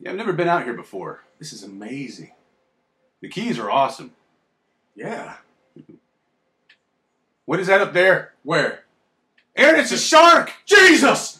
Yeah, I've never been out here before. This is amazing. The keys are awesome. Yeah. What is that up there? Where? Aaron, it's a shark! Jesus!